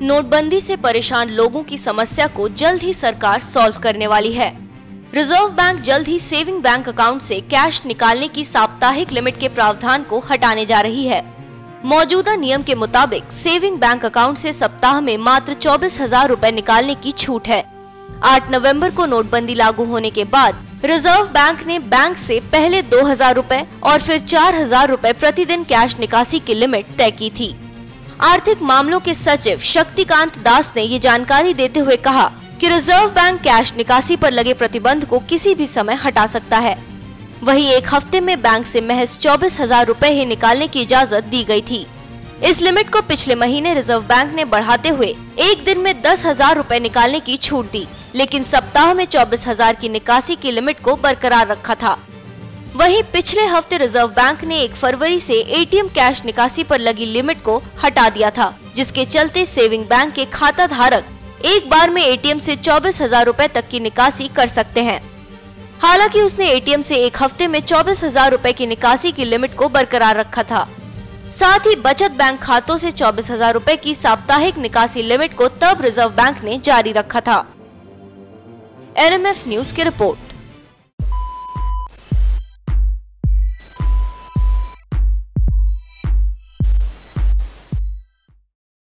नोटबंदी से परेशान लोगों की समस्या को जल्द ही सरकार सॉल्व करने वाली है। रिज़र्व बैंक जल्द ही सेविंग बैंक अकाउंट से कैश निकालने की साप्ताहिक लिमिट के प्रावधान को हटाने जा रही है। मौजूदा नियम के मुताबिक सेविंग बैंक अकाउंट से सप्ताह में मात्र चौबीस हज़ार रूपए निकालने की छूट है। 8 नवंबर को नोटबंदी लागू होने के बाद रिज़र्व बैंक ने बैंक से पहले दो हज़ार रूपए और फिर चार हज़ार रूपए प्रतिदिन कैश निकासी की लिमिट तय की थी। आर्थिक मामलों के सचिव शक्तिकांत दास ने ये जानकारी देते हुए कहा कि रिज़र्व बैंक कैश निकासी पर लगे प्रतिबंध को किसी भी समय हटा सकता है। वहीं एक हफ़्ते में बैंक से महज चौबीस हज़ार रूपए ही निकालने की इजाज़त दी गई थी। इस लिमिट को पिछले महीने रिज़र्व बैंक ने बढ़ाते हुए एक दिन में दस हज़ार रूपए निकालने की छूट दी, लेकिन सप्ताह में चौबीस हज़ार की निकासी की लिमिट को बरकरार रखा था। वहीं पिछले हफ़्ते रिज़र्व बैंक ने एक फरवरी से एटीएम कैश निकासी पर लगी लिमिट को हटा दिया था, जिसके चलते सेविंग बैंक के खाता धारक एक बार में एटीएम से चौबीस हज़ार रूपए तक की निकासी कर सकते हैं। हालाँकि उसने एटीएम से एक हफ़्ते में चौबीस हज़ार रूपए की निकासी की लिमिट को बरकरार रखा था। साथ ही बचत बैंक खातों से चौबीस हज़ार रूपए की साप्ताहिक निकासी लिमिट को तब रिज़र्व बैंक ने जारी रखा था। एनएमएफ न्यूज़ की रिपोर्ट।